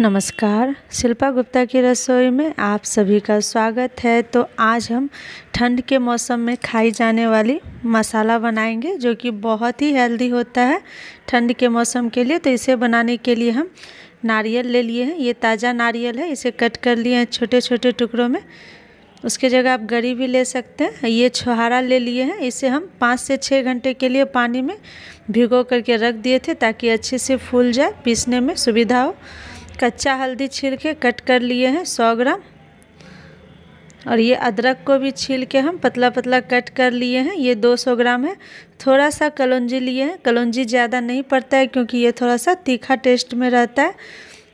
नमस्कार। शिल्पा गुप्ता की रसोई में आप सभी का स्वागत है। तो आज हम ठंड के मौसम में खाई जाने वाली मसाला बनाएँगे, जो कि बहुत ही हेल्दी होता है ठंड के मौसम के लिए। तो इसे बनाने के लिए हम नारियल ले लिए हैं। ये ताज़ा नारियल है, इसे कट कर लिए हैं छोटे छोटे टुकड़ों में। उसके जगह आप गरी भी ले सकते हैं। ये छुहारा ले लिए हैं। इसे हम पाँच से छः घंटे के लिए पानी में भिगो करके रख दिए थे, ताकि अच्छे से फूल जाए, पीसने में सुविधा हो। कच्चा हल्दी छील के कट कर लिए हैं सौ ग्राम। और ये अदरक को भी छील के हम पतला पतला कट कर लिए हैं। ये 200 ग्राम है। थोड़ा सा कलौंजी लिए हैं। कलौंजी ज़्यादा नहीं पड़ता है क्योंकि ये थोड़ा सा तीखा टेस्ट में रहता है।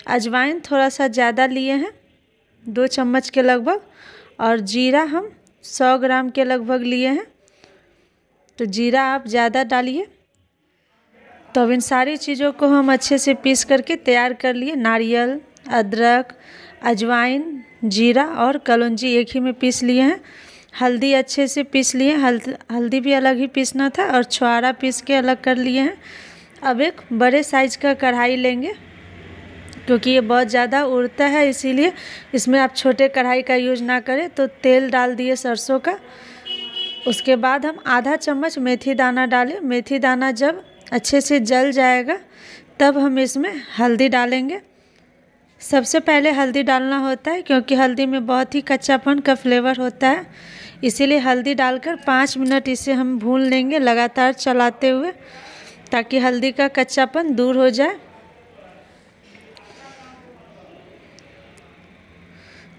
अजवाइन थोड़ा सा ज़्यादा लिए हैं। दो चम्मच के लगभग। और जीरा हम 100 ग्राम के लगभग लिए हैं। तो जीरा आप ज़्यादा डालिए। तो अब इन सारी चीज़ों को हम अच्छे से पीस करके तैयार कर लिए। नारियल, अदरक, अजवाइन, जीरा और कलौंजी एक ही में पीस लिए हैं। हल्दी अच्छे से पीस लिए हल्दी हल्दी भी अलग ही पीसना था और छुआरा पीस के अलग कर लिए हैं। अब एक बड़े साइज़ का कढ़ाई लेंगे, क्योंकि ये बहुत ज़्यादा उड़ता है, इसीलिए इसमें आप छोटे कढ़ाई का यूज़ ना करें। तो तेल डाल दिए सरसों का। उसके बाद हम आधा चम्मच मेथी दाना डालें। मेथी दाना जब अच्छे से जल जाएगा, तब हम इसमें हल्दी डालेंगे। सबसे पहले हल्दी डालना होता है, क्योंकि हल्दी में बहुत ही कच्चापन का फ्लेवर होता है। इसीलिए हल्दी डालकर पाँच मिनट इसे हम भून लेंगे लगातार चलाते हुए, ताकि हल्दी का कच्चापन दूर हो जाए।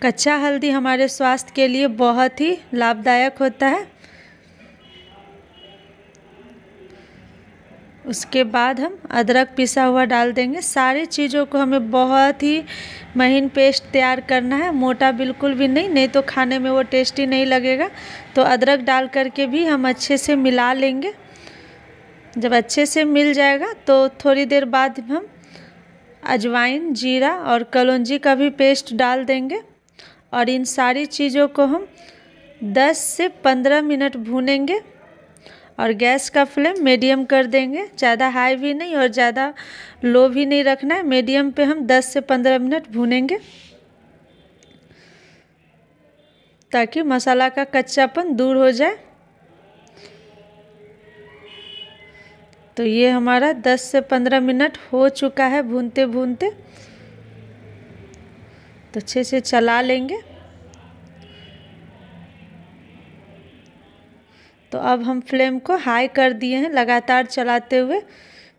कच्चा हल्दी हमारे स्वास्थ्य के लिए बहुत ही लाभदायक होता है। उसके बाद हम अदरक पिसा हुआ डाल देंगे। सारी चीज़ों को हमें बहुत ही महीन पेस्ट तैयार करना है। मोटा बिल्कुल भी नहीं नहीं तो खाने में वो टेस्टी नहीं लगेगा। तो अदरक डाल करके भी हम अच्छे से मिला लेंगे। जब अच्छे से मिल जाएगा तो थोड़ी देर बाद हम अजवाइन, जीरा और कलौंजी का भी पेस्ट डाल देंगे। और इन सारी चीज़ों को हम 10 से 15 मिनट भूनेंगे। और गैस का फ्लेम मीडियम कर देंगे। ज़्यादा हाई भी नहीं और ज़्यादा लो भी नहीं रखना है। मीडियम पे हम 10 से 15 मिनट भूनेंगे ताकि मसाला का कच्चापन दूर हो जाए। तो ये हमारा 10 से 15 मिनट हो चुका है भूनते भूनते तो अच्छे से चला लेंगे। तो अब हम फ्लेम को हाई कर दिए हैं लगातार चलाते हुए।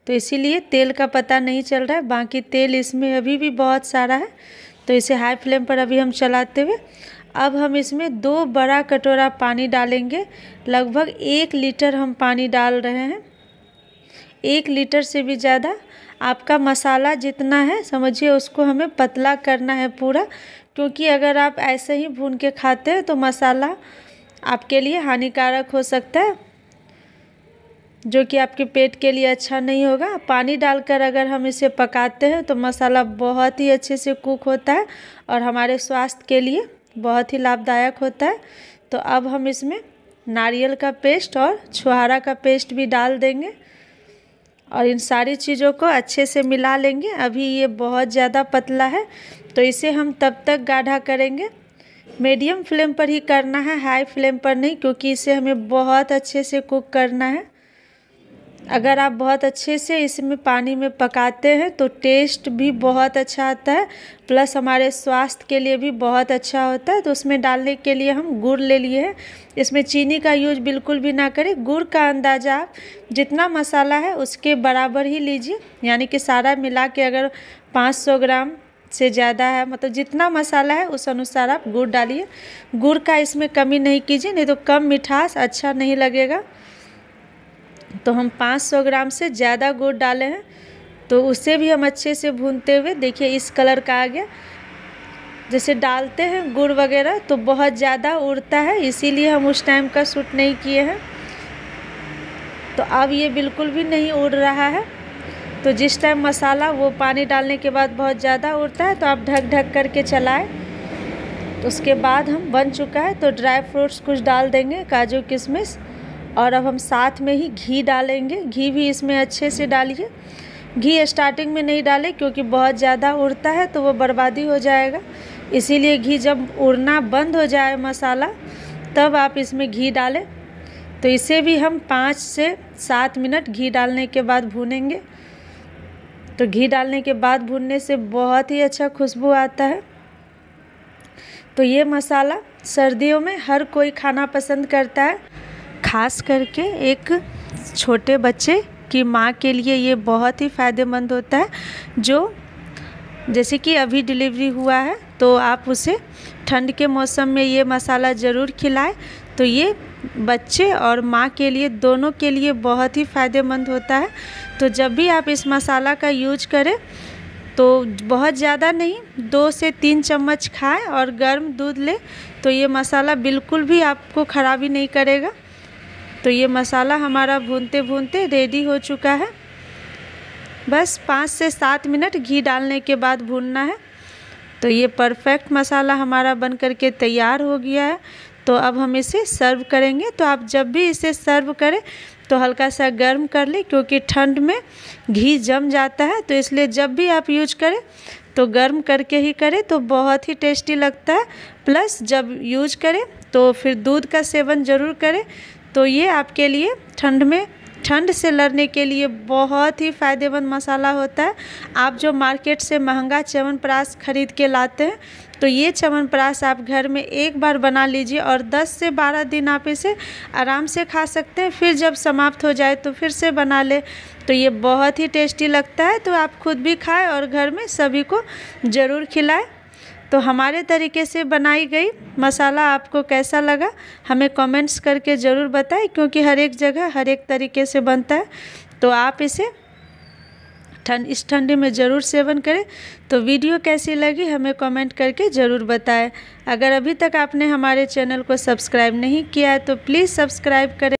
तो इसीलिए तेल का पता नहीं चल रहा है, बाकी तेल इसमें अभी भी बहुत सारा है। तो इसे हाई फ्लेम पर अभी हम चलाते हुए, अब हम इसमें दो बड़ा कटोरा पानी डालेंगे। लगभग एक लीटर हम पानी डाल रहे हैं। एक लीटर से भी ज़्यादा। आपका मसाला जितना है, समझिए उसको हमें पतला करना है पूरा, क्योंकि अगर आप ऐसे ही भून के खाते हैं तो मसाला आपके लिए हानिकारक हो सकता है? जो कि आपके पेट के लिए अच्छा नहीं होगा। पानी डालकर अगर हम इसे पकाते हैं तो मसाला बहुत ही अच्छे से कुक होता है और हमारे स्वास्थ्य के लिए बहुत ही लाभदायक होता है। तो अब हम इसमें नारियल का पेस्ट और छुहारा का पेस्ट भी डाल देंगे और इन सारी चीज़ों को अच्छे से मिला लेंगे। अभी ये बहुत ज़्यादा पतला है तो इसे हम तब तक गाढ़ा करेंगे मीडियम फ्लेम पर ही करना है हाई फ्लेम पर नहीं, क्योंकि इसे हमें बहुत अच्छे से कुक करना है। अगर आप बहुत अच्छे से इसमें पानी में पकाते हैं तो टेस्ट भी बहुत अच्छा आता है प्लस हमारे स्वास्थ्य के लिए भी बहुत अच्छा होता है तो उसमें डालने के लिए हम गुड़ ले लिए हैं। इसमें चीनी का यूज़ बिल्कुल भी ना करें, गुड़ का अंदाज़ा आप जितना मसाला है, उसके बराबर ही लीजिए। यानी कि सारा मिला के अगर 500 ग्राम से ज़्यादा है मतलब जितना मसाला है, उस अनुसार आप गुड़ डालिए। गुड़ का इसमें कमी नहीं कीजिए, नहीं तो कम मिठास अच्छा नहीं लगेगा। तो हम 500 ग्राम से ज़्यादा गुड़ डाले हैं तो उसे भी हम अच्छे से भूनते हुए, देखिए इस कलर का आ गया। जैसे डालते हैं गुड़ वगैरह तो बहुत ज़्यादा उड़ता है, इसीलिए हम उस टाइम का सूट नहीं किए हैं। तो अब ये बिल्कुल भी नहीं उड़ रहा है। तो जिस टाइम मसाला, वो पानी डालने के बाद बहुत ज़्यादा उड़ता है तो आप ढक ढक करके चलाएँ। तो उसके बाद हम बन चुका है तो ड्राई फ्रूट्स कुछ डाल देंगे, काजू किशमिश और अब हम साथ में ही घी डालेंगे। घी भी इसमें अच्छे से डालिए। घी स्टार्टिंग में नहीं डालें, क्योंकि बहुत ज़्यादा उड़ता है तो वो बर्बादी हो जाएगा। इसीलिए घी जब उड़ना बंद हो जाए मसाला, तब आप इसमें घी डालें। तो इसे भी हम पाँच से सात मिनट घी डालने के बाद भूनेंगे। तो घी डालने के बाद भूनने से बहुत ही अच्छा खुशबू आता है। तो ये मसाला सर्दियों में हर कोई खाना पसंद करता है। खास करके एक छोटे बच्चे की माँ के लिए ये बहुत ही फ़ायदेमंद होता है, जो जैसे कि अभी डिलीवरी हुआ है तो आप उसे ठंड के मौसम में ये मसाला ज़रूर खिलाएँ। तो ये बच्चे और माँ के लिए, दोनों के लिए बहुत ही फ़ायदेमंद होता है। तो जब भी आप इस मसाला का यूज़ करें तो बहुत ज़्यादा नहीं, दो से तीन चम्मच खाएँ और गर्म दूध लें तो ये मसाला बिल्कुल भी आपको ख़राबी नहीं करेगा। तो ये मसाला हमारा भूनते भूनते रेडी हो चुका है। बस पाँच से सात मिनट घी डालने के बाद भूनना है। तो ये परफेक्ट मसाला हमारा बन करके तैयार हो गया है। तो अब हम इसे सर्व करेंगे। तो आप जब भी इसे सर्व करें तो हल्का सा गर्म कर लें, क्योंकि ठंड में घी जम जाता है। तो इसलिए जब भी आप यूज़ करें तो गर्म करके ही करें तो बहुत ही टेस्टी लगता है। प्लस जब यूज़ करें तो फिर दूध का सेवन ज़रूर करें। तो ये आपके लिए ठंड में ठंड से लड़ने के लिए बहुत ही फ़ायदेमंद मसाला होता है। आप जो मार्केट से महँगा च्यवनप्राश खरीद के लाते हैं तो ये च्यवनप्राश आप घर में एक बार बना लीजिए और 10 से 12 दिन आप इसे आराम से खा सकते हैं। फिर जब समाप्त हो जाए तो फिर से बना ले। तो ये बहुत ही टेस्टी लगता है तो आप खुद भी खाएँ और घर में सभी को ज़रूर खिलाएँ। तो हमारे तरीके से बनाई गई। मसाला आपको कैसा लगा, हमें कमेंट्स करके ज़रूर बताएँ, क्योंकि हर एक जगह, हर एक तरीके से बनता है। तो आप इसे ठंड, इस ठंडी में ज़रूर सेवन करें। तो वीडियो कैसी लगी, हमें कमेंट करके ज़रूर बताएँ। अगर अभी तक आपने हमारे चैनल को सब्सक्राइब नहीं किया है तो प्लीज़ सब्सक्राइब करें।